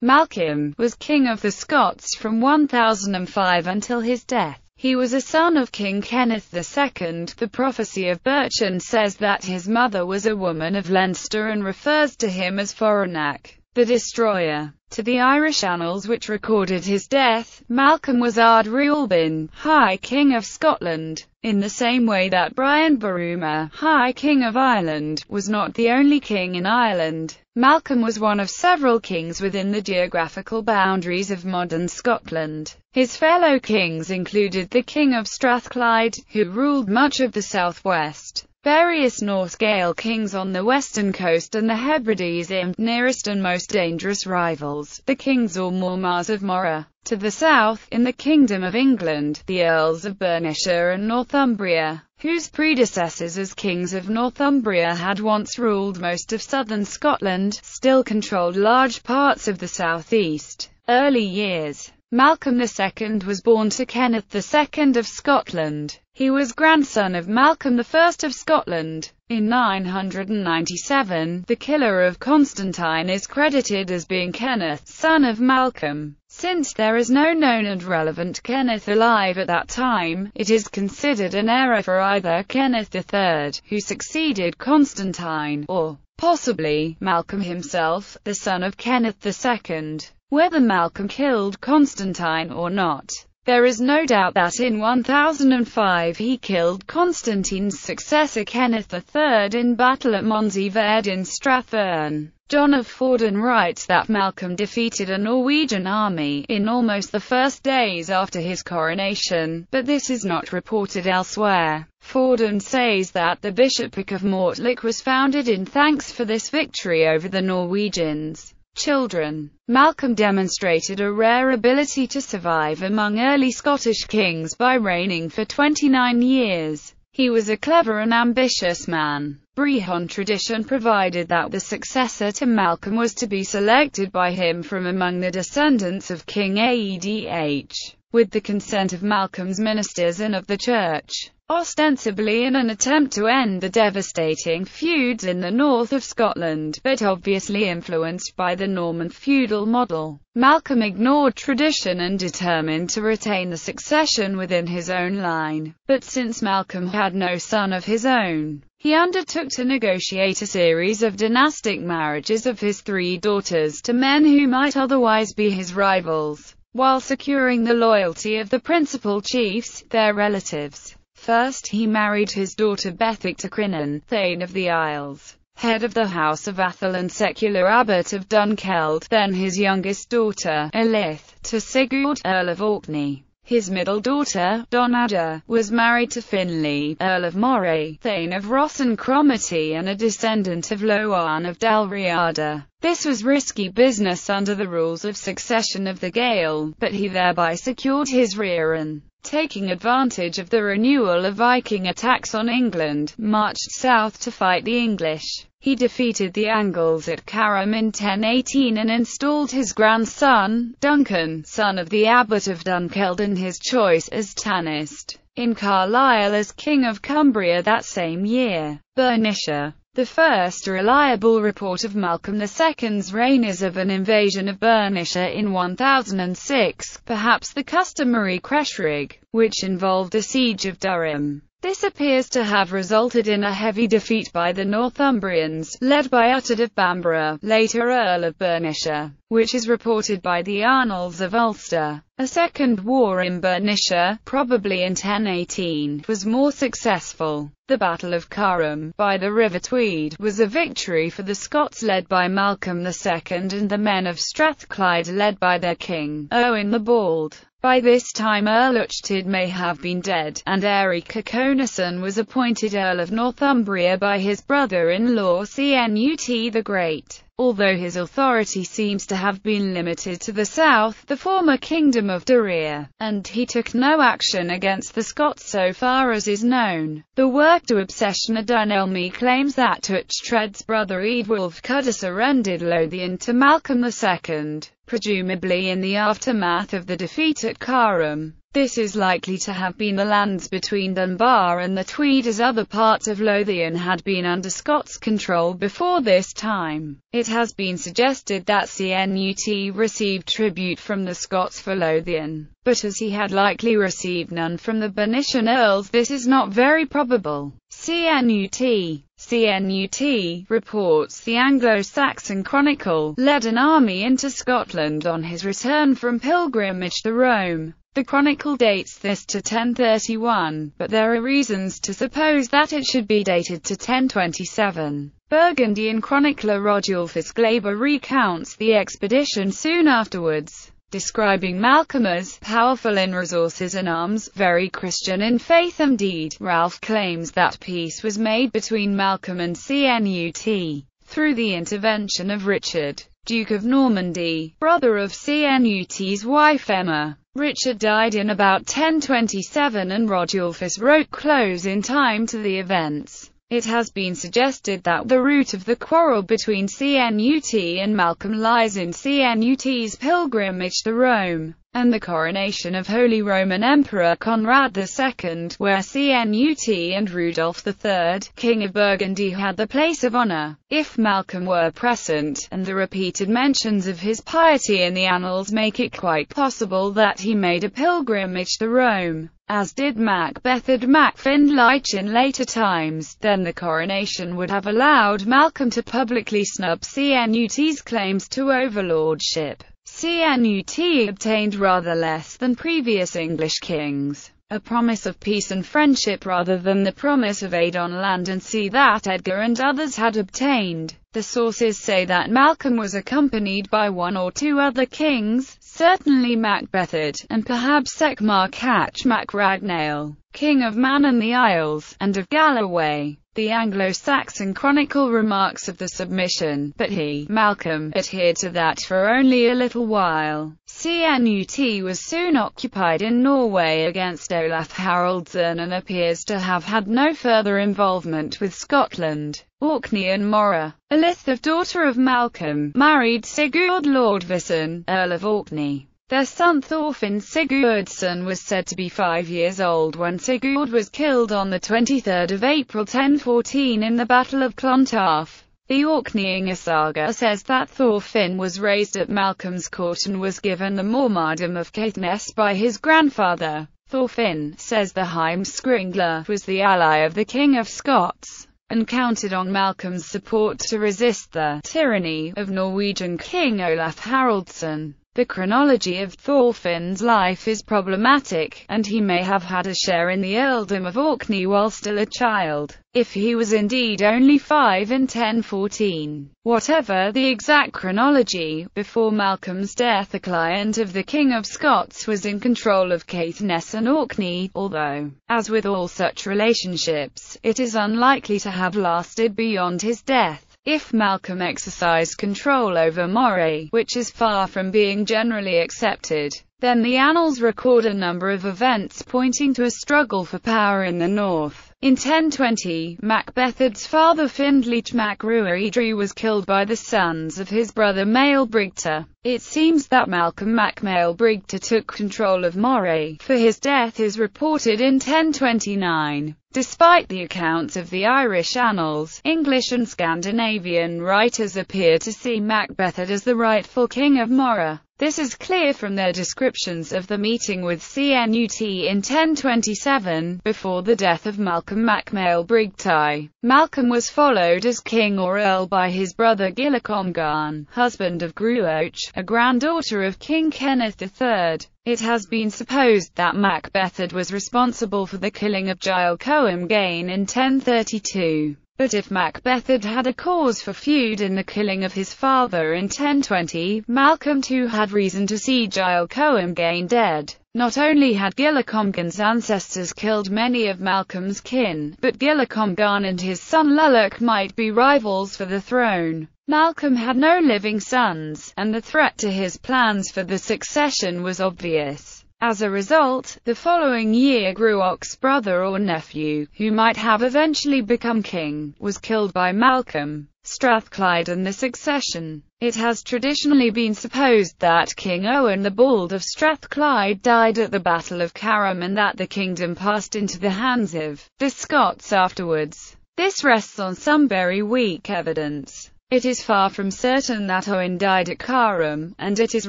Malcolm was king of the Scots from 1005 until his death. He was a son of King Kenneth II. The prophecy of Berchan says that his mother was a woman of Leinster and refers to him as Foranach, the destroyer. To the Irish annals which recorded his death, Malcolm was Ard Riulbin, High King of Scotland, in the same way that Brian Borumha, High King of Ireland, was not the only king in Ireland. Malcolm was one of several kings within the geographical boundaries of modern Scotland. His fellow kings included the King of Strathclyde, who ruled much of the southwest, various Norse Gael kings on the western coast and the Hebrides Imp, nearest and most dangerous rivals, the kings or Mormaers of Moray. To the south, in the Kingdom of England, the Earls of Bernicia and Northumbria, whose predecessors as kings of Northumbria had once ruled most of southern Scotland, still controlled large parts of the southeast. Early years Malcolm II was born to Kenneth II of Scotland. He was grandson of Malcolm I of Scotland. In 997, the killer of Constantine is credited as being Kenneth, son of Malcolm. Since there is no known and relevant Kenneth alive at that time, it is considered an error for either Kenneth III, who succeeded Constantine, or, possibly, Malcolm himself, the son of Kenneth II. Whether Malcolm killed Constantine or not, there is no doubt that in 1005 he killed Constantine's successor Kenneth III in battle at Monzievaird in Strathearn. John of Fordun writes that Malcolm defeated a Norwegian army in almost the first days after his coronation, but this is not reported elsewhere. Fordun says that the bishopric of Mortlach was founded in thanks for this victory over the Norwegians. Children Malcolm demonstrated a rare ability to survive among early Scottish kings by reigning for 29 years. He was a clever and ambitious man. Brehon tradition provided that the successor to Malcolm was to be selected by him from among the descendants of King Aedh, with the consent of Malcolm's ministers and of the church, ostensibly in an attempt to end the devastating feuds in the north of Scotland, but obviously influenced by the Norman feudal model. Malcolm ignored tradition and determined to retain the succession within his own line. But since Malcolm had no son of his own, he undertook to negotiate a series of dynastic marriages of his three daughters to men who might otherwise be his rivals, while securing the loyalty of the principal chiefs, their relatives. First he married his daughter Bethóc to Crinan, Thane of the Isles, head of the House of Atholl and secular abbot of Dunkeld, then his youngest daughter, Elith, to Sigurd, Earl of Orkney. His middle daughter, Donada, was married to Finlay, Earl of Moray, Thane of Ross and Cromarty and a descendant of Loarn of Dalriada. This was risky business under the rules of succession of the Gael, but he thereby secured his rear and, taking advantage of the renewal of Viking attacks on England, marched south to fight the English. He defeated the Angles at Carham in 1018 and installed his grandson, Duncan, son of the abbot of Dunkeld his choice as Tanist, in Carlisle as King of Cumbria that same year. Bernicia the first reliable report of Malcolm II's reign is of an invasion of Bernicia in 1006, perhaps the customary Cresrig, which involved a siege of Durham. This appears to have resulted in a heavy defeat by the Northumbrians, led by Uhtred of Bamborough, later Earl of Bernicia, which is reported by the Annals of Ulster. A second war in Bernicia, probably in 1018, was more successful. The Battle of Carham, by the River Tweed, was a victory for the Scots led by Malcolm II and the men of Strathclyde led by their king, Owen the Bald. By this time Earl Uchtred may have been dead, and Eric Conason was appointed Earl of Northumbria by his brother-in-law Cnut the Great. Although his authority seems to have been limited to the south, the former kingdom of Deira, and he took no action against the Scots so far as is known. The work De obsessione Dunelmi claims that Uchtred's brother Eadwulf Cuda surrendered Lothian to Malcolm II, presumably in the aftermath of the defeat at Carham. This is likely to have been the lands between Dunbar and the Tweed as other parts of Lothian had been under Scots control before this time. It has been suggested that Cnut received tribute from the Scots for Lothian, but as he had likely received none from the Bernician earls this is not very probable. Cnut CNUT reports the Anglo-Saxon Chronicle led an army into Scotland on his return from pilgrimage to Rome. The Chronicle dates this to 1031, but there are reasons to suppose that it should be dated to 1027. Burgundian chronicler Rodulfus Glaber recounts the expedition soon afterwards, describing Malcolm as powerful in resources and arms, very Christian in faith and deed. Ralph claims that peace was made between Malcolm and Cnut through the intervention of Richard, Duke of Normandy, brother of Cnut's wife Emma. Richard died in about 1027 and Rodulfus wrote close in time to the events. It has been suggested that the root of the quarrel between Cnut and Malcolm lies in Cnut's pilgrimage to Rome and the coronation of Holy Roman Emperor Conrad II, where Cnut and Rudolf III, King of Burgundy had the place of honor. If Malcolm were present, and the repeated mentions of his piety in the annals make it quite possible that he made a pilgrimage to Rome, as did Macbeth and Findlaich in later times, then the coronation would have allowed Malcolm to publicly snub Cnut's claims to overlordship. Cnut obtained rather less than previous English kings, a promise of peace and friendship rather than the promise of aid on land and sea that Edgar and others had obtained. The sources say that Malcolm was accompanied by one or two other kings, certainly Macbethad, and perhaps Ecgmar Cach Mac Ragnail, king of Man and the Isles, and of Galloway. The Anglo-Saxon Chronicle remarks of the submission, but he, Malcolm, adhered to that for only a little while. Cnut was soon occupied in Norway against Olaf Haraldsson and appears to have had no further involvement with Scotland. Orkney and Moray. Elitheth, daughter of Malcolm, married Sigurd Hlodvisson, Earl of Orkney. Their son Thorfinn Sigurdsson was said to be five years old when Sigurd was killed on 23 April 1014 in the Battle of Clontarf. The Orkneyinga saga says that Thorfinn was raised at Malcolm's court and was given the Mormaerdom of Caithness by his grandfather. Thorfinn, says the Heimskringla, was the ally of the King of Scots, and counted on Malcolm's support to resist the tyranny of Norwegian King Olaf Haraldsson. The chronology of Thorfinn's life is problematic, and he may have had a share in the earldom of Orkney while still a child, if he was indeed only five in 1014. Whatever the exact chronology, before Malcolm's death a client of the King of Scots was in control of Caithness and Orkney, although, as with all such relationships, it is unlikely to have lasted beyond his death. If Malcolm exercised control over Moray, which is far from being generally accepted, then the annals record a number of events pointing to a struggle for power in the north. In 1020, Macbethad's father Findlaich mac Ruaidhri was killed by the sons of his brother Maelbrigta. It seems that Malcolm mac Maelbrigta took control of Moray, for his death is reported in 1029. Despite the accounts of the Irish annals, English and Scandinavian writers appear to see Macbeth as the rightful king of Moray. This is clear from their descriptions of the meeting with Cnut in 1027, before the death of Malcolm MacMail Maelbrigtai. Malcolm was followed as king or earl by his brother Gilacomgan, husband of Gruach, a granddaughter of King Kenneth III. It has been supposed that Macbethad was responsible for the killing of Giles Coimgane in 1032. But if Macbethad had had a cause for feud in the killing of his father in 1020, Malcolm too had reason to see Giles Coimgane dead. Not only had Gilacomgan's ancestors killed many of Malcolm's kin, but Gilacomgan and his son Lulach might be rivals for the throne. Malcolm had no living sons, and the threat to his plans for the succession was obvious. As a result, the following year Gruach's brother or nephew, who might have eventually become king, was killed by Malcolm. Strathclyde and the succession It has traditionally been supposed that King Owen the Bald of Strathclyde died at the Battle of Carham and that the kingdom passed into the hands of the Scots afterwards. This rests on some very weak evidence. It is far from certain that Owen died at Carham, and it is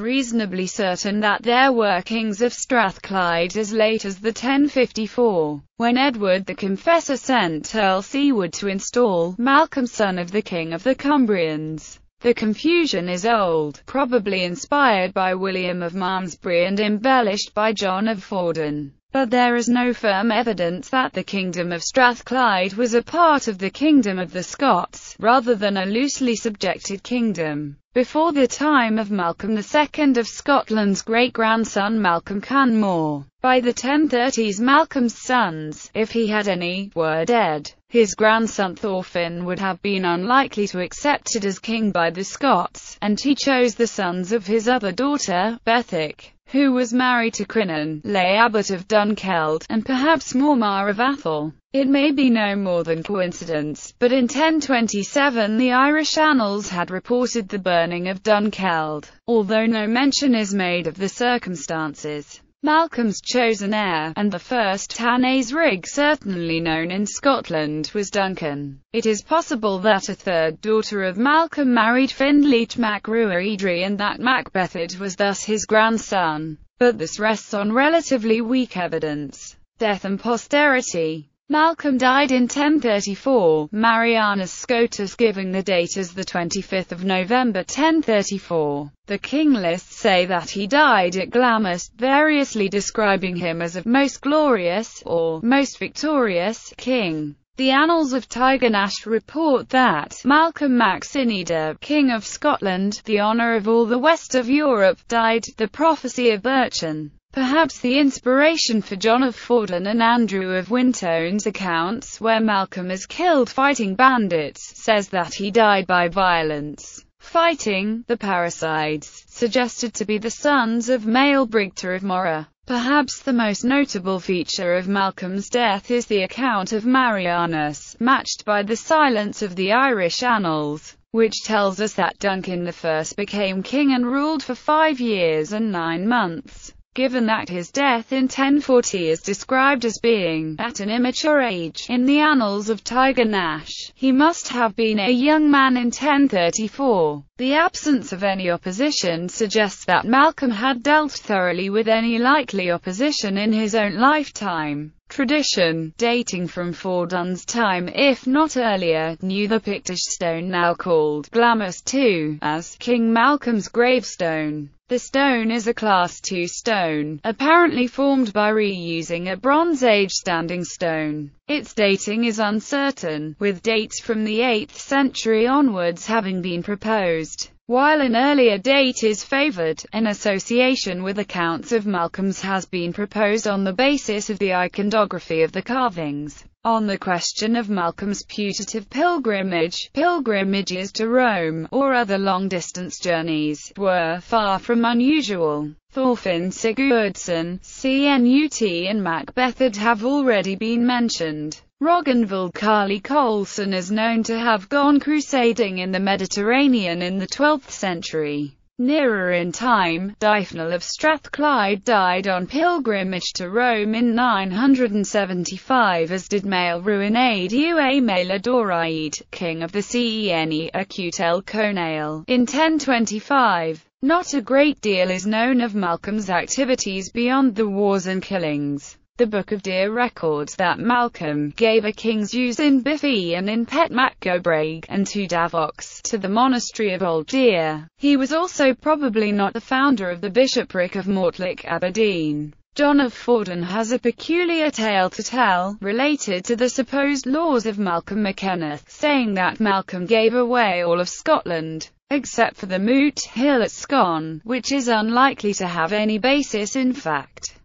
reasonably certain that there were kings of Strathclyde as late as the 1054, when Edward the Confessor sent Earl Siward to install Malcolm son of the King of the Cumbrians. The confusion is old, probably inspired by William of Malmesbury and embellished by John of Fordun. But there is no firm evidence that the kingdom of Strathclyde was a part of the kingdom of the Scots, rather than a loosely subjected kingdom. Before the time of Malcolm II of Scotland's great-grandson Malcolm Canmore, by the 1030s Malcolm's sons, if he had any, were dead. His grandson Thorfinn would have been unlikely to accepted as king by the Scots, and he chose the sons of his other daughter, Bethóc who was married to Crinan, lay abbot of Dunkeld, and perhaps Mormaer of Atholl. It may be no more than coincidence, but in 1027 the Irish annals had reported the burning of Dunkeld, although no mention is made of the circumstances. Malcolm's chosen heir, and the first tánaise ríg certainly known in Scotland, was Duncan. It is possible that a third daughter of Malcolm married Findleach mac Ruaidhri and that Macbethad was thus his grandson, but this rests on relatively weak evidence. Death and posterity Malcolm died in 1034, Marianus Scotus giving the date as the 25th of November 1034. The king lists say that he died at Glamis, variously describing him as a most glorious, or most victorious, king. The Annals of Tigernach report that Malcolm mac Cineada, King of Scotland, the honour of all the west of Europe, died, the prophecy of Berchan. Perhaps the inspiration for John of Fordun and Andrew of Wintoun's accounts, where Malcolm is killed fighting bandits, says that he died by violence. Fighting, the parricides, suggested to be the sons of Maelbrigta of Moray. Perhaps the most notable feature of Malcolm's death is the account of Marianus, matched by the silence of the Irish annals, which tells us that Duncan I became king and ruled for five years and nine months given that his death in 1040 is described as being at an immature age. In the annals of Tigernach, he must have been a young man in 1034. The absence of any opposition suggests that Malcolm had dealt thoroughly with any likely opposition in his own lifetime. Tradition, dating from Fordun's time if not earlier, knew the Pictish stone now called Glamis II as King Malcolm's gravestone. The stone is a Class II stone, apparently formed by reusing a Bronze Age standing stone. Its dating is uncertain, with dates from the 8th century onwards having been proposed. While an earlier date is favoured, an association with accounts of Malcolm's has been proposed on the basis of the iconography of the carvings. On the question of Malcolm's putative pilgrimage, pilgrimages to Rome, or other long-distance journeys, were far from unusual. Thorfinn Sigurdsson, CNUT and Macbethad have already been mentioned. Rognvald Kali Kolsson is known to have gone crusading in the Mediterranean in the 12th century. Nearer in time, Dyfnwal of Strathclyde died on pilgrimage to Rome in 975 as did Maelruinad Ua Maeladoraid, king of the Ceni Acutel Conail, in 1025. Not a great deal is known of Malcolm's activities beyond the wars and killings. The Book of Deer records that Malcolm gave a king's use in Biffy and in Pet Gobraig, and two davochs, to the monastery of Old Deer. He was also probably not the founder of the bishopric of Mortlach, Aberdeen. John of Fordun has a peculiar tale to tell, related to the supposed laws of Malcolm MacKenneth, saying that Malcolm gave away all of Scotland, except for the Moot Hill at Scone, which is unlikely to have any basis in fact.